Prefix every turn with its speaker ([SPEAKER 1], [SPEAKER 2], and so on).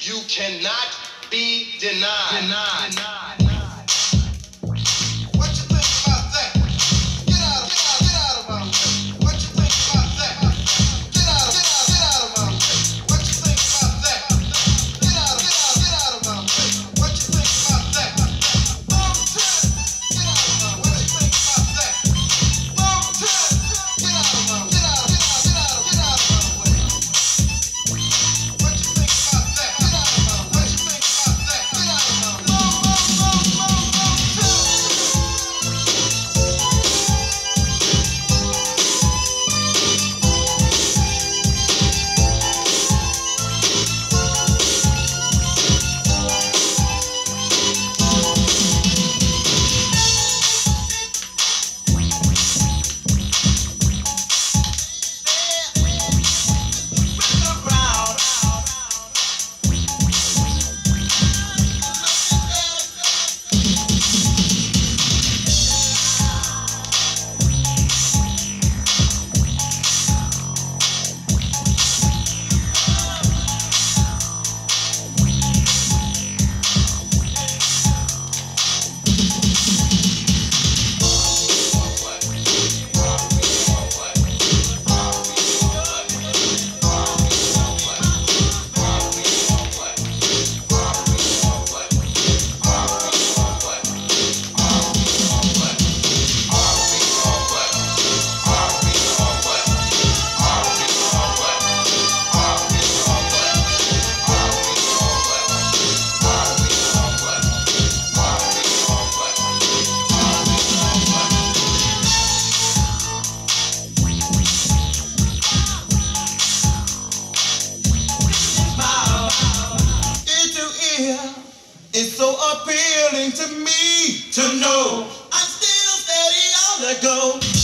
[SPEAKER 1] you cannot be denied. denied. denied.
[SPEAKER 2] It's so appealing to me to know I'm still steady on the go.